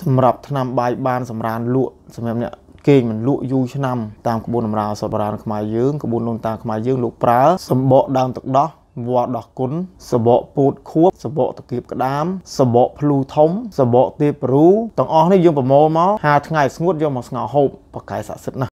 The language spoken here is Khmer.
សម្រាប់ថ្នាំបាយបានសម្រានលក់សម្រាប់អ្នកគេងមិនលក់យូរឆ្នាំតាមក្បួនតម្រាសពរានខ្មែរយើងក្បួនដូនតាខ្មែរយើងលោកប្រើសម្បកដើមទឹកដោះវល្លិដោះគុណសបកពូតខួបសបកតគៀបក្តាមសបកភ្លូធំសបកទេពរូទាំងអស់នេះយើងប្រមូលមកហាថ្ងៃស្ងួតយកមកស្ងោរហូបបកកែស័ក្តិសិទ្ធណាស់